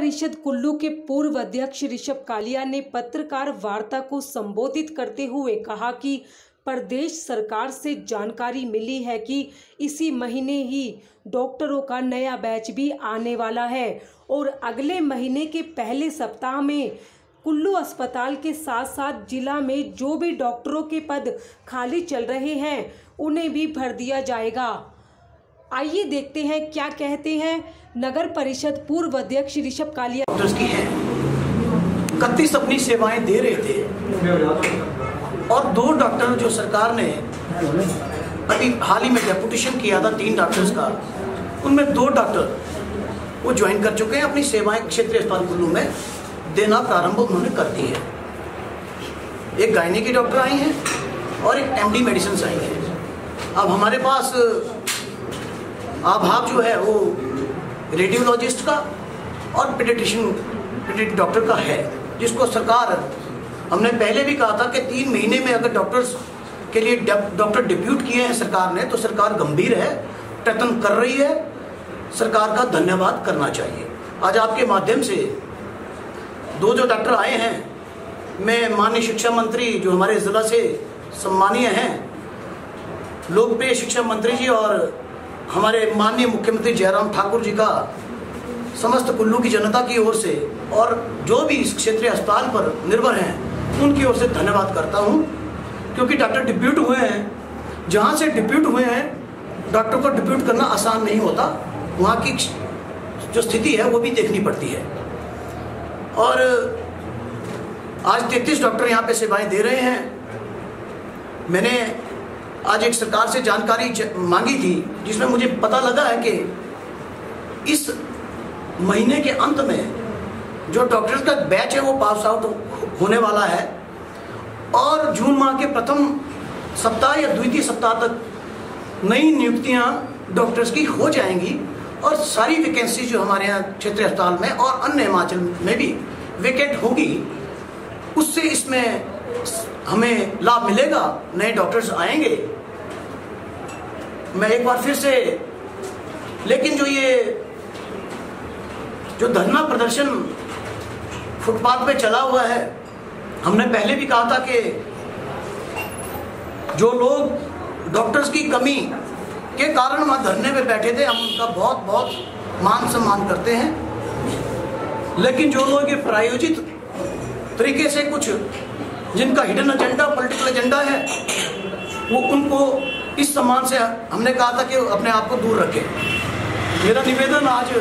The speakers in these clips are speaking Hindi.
परिषद कुल्लू के पूर्व अध्यक्ष ऋषभ कालिया ने पत्रकार वार्ता को संबोधित करते हुए कहा कि प्रदेश सरकार से जानकारी मिली है कि इसी महीने ही डॉक्टरों का नया बैच भी आने वाला है और अगले महीने के पहले सप्ताह में कुल्लू अस्पताल के साथ साथ जिला में जो भी डॉक्टरों के पद खाली चल रहे हैं, उन्हें भी भर दिया जाएगा। आइए देखते हैं क्या कहते हैं नगर परिषद पूर्व अध्यक्ष ऋषभ कालिया। की है। इकतीस अपनी सेवाएँ दे रहे थे। और दो डॉक्टर जो सरकार ने अभी हाल ही में डेपुटेशन किया था तीन डॉक्टर्स का, उनमें दो डॉक्टर वो ज्वाइन कर चुके हैं, अपनी सेवाएँ क्षेत्रीय अस्पताल कुल्लू में देना प्रारंभ उन्होंने कर दी है। एक गायने की डॉक्टर आई हैं और एक एमडी मेडिसिन आई हैं। अब हमारे पास अभाव जो है वो रेडियोलॉजिस्ट का और पेडिट्रिशियन डॉक्टर का है, जिसको सरकार, हमने पहले भी कहा था कि तीन महीने में अगर डॉक्टर्स के लिए डॉक्टर डिप्यूट किए हैं सरकार ने तो सरकार गंभीर है, प्रयत्न कर रही है, सरकार का धन्यवाद करना चाहिए। आज आपके माध्यम से दो जो डॉक्टर आए हैं, मैं माननीय शिक्षा मंत्री जो हमारे ज़िला से सम्मानीय हैं, लोकप्रिय शिक्षा मंत्री जी और हमारे माननीय मुख्यमंत्री जयराम ठाकुर जी का समस्त कुल्लू की जनता की ओर से और जो भी इस क्षेत्रीय अस्पताल पर निर्भर हैं, उनकी ओर से धन्यवाद करता हूँ, क्योंकि डॉक्टर डिप्यूट हुए हैं। जहाँ से डिप्यूट हुए हैं, डॉक्टर को डिप्यूट करना आसान नहीं होता। वहाँ की जो स्थिति है, वो भी देखनी पड़ती है। और आज तैतीस डॉक्टर यहाँ पे सेवाएँ दे रहे हैं। मैंने आज एक सरकार से जानकारी मांगी थी, जिसमें मुझे पता लगा है कि इस महीने के अंत में जो डॉक्टर्स का बैच है, वो पास आउट होने वाला है। और जून माह के प्रथम सप्ताह या द्वितीय सप्ताह तक नई नियुक्तियाँ डॉक्टर्स की हो जाएँगी और सारी वैकेंसी जो हमारे यहाँ क्षेत्रीय अस्पताल में और अन्य हिमाचल में भी वेकेंट होगी, उससे इसमें हमें लाभ मिलेगा, नए डॉक्टर्स आएँगे। मैं एक बार फिर से, लेकिन जो ये, जो धरना प्रदर्शन फुटपाथ पे चला हुआ है, हमने पहले भी कहा था कि जो लोग डॉक्टर्स की कमी के कारण वहाँ धरने पे बैठे थे, हम उनका बहुत बहुत मान सम्मान करते हैं। लेकिन जो लोग ये प्रायोजित तरीके से कुछ, जिनका हिडन एजेंडा पॉलिटिकल एजेंडा है, वो उनको इस सम्मान से हमने कहा था कि अपने आप को दूर रखें। मेरा निवेदन आज,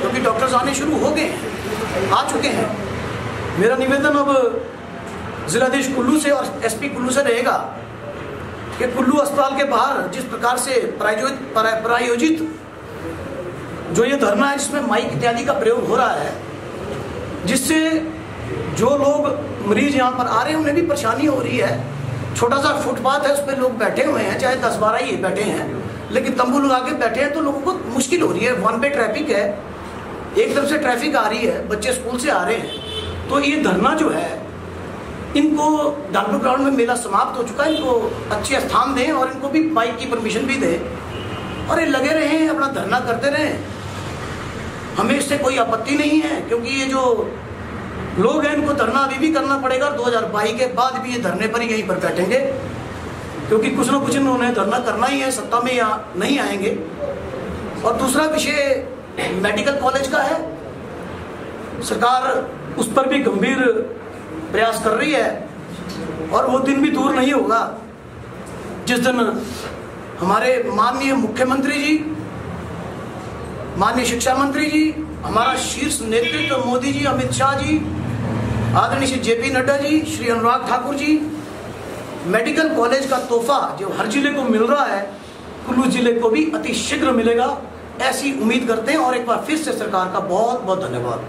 क्योंकि डॉक्टर्स आने शुरू हो गए आ चुके हैं। मेरा निवेदन अब जिलाधीश कुल्लू से और एसपी कुल्लू से रहेगा कि कुल्लू अस्पताल के बाहर जिस प्रकार से प्रायोजित प्रायोजित जो ये धरना है, जिसमें माइक इत्यादि का प्रयोग हो रहा है, जिससे जो लोग मरीज़ यहाँ पर आ रहे हैं, उन्हें भी परेशानी हो रही है। छोटा सा फुटपाथ है, उस पर लोग बैठे हुए हैं, चाहे दस बारह ही बैठे हैं। लेकिन तंबू लगा के बैठे हैं तो लोगों को मुश्किल हो रही है। वन वे ट्रैफ़िक है, एक तरफ़ से ट्रैफ़िक आ रही है, बच्चे स्कूल से आ रहे हैं। तो ये धरना जो है, इनको डालपुर ग्राउंड में मेला समाप्त हो चुका है। इनको अच्छे स्थान दें और इनको भी बाइक की परमिशन भी दें। और ये लगे रहे हैं अपना धरना करते रहें। हमें इससे कोई आपत्ति नहीं है, क्योंकि ये जो लोग हैं, इनको धरना अभी भी करना पड़ेगा दो हज़ार बाईस के बाद भी ये धरने पर ही यहीं पर बैठेंगे। क्योंकि कुछ ना कुछ इन्होंने धरना करना ही है, सत्ता में या नहीं आएँगे। और दूसरा विषय मेडिकल कॉलेज का है। सरकार उस पर भी गंभीर प्रयास कर रही है और वो दिन भी दूर नहीं होगा। जिस दिन हमारे माननीय मुख्यमंत्री जी, माननीय शिक्षा मंत्री जी, हमारा शीर्ष नेतृत्व मोदी जी, अमित शाह जी आदरणीय श्री जेपी नड्डा जी, श्री अनुराग ठाकुर जी, मेडिकल कॉलेज का तोहफा जो हर ज़िले को मिल रहा है, कुल्लू ज़िले को भी अति शीघ्र मिलेगा, ऐसी उम्मीद करते हैं और एक बार फिर से सरकार का बहुत बहुत धन्यवाद।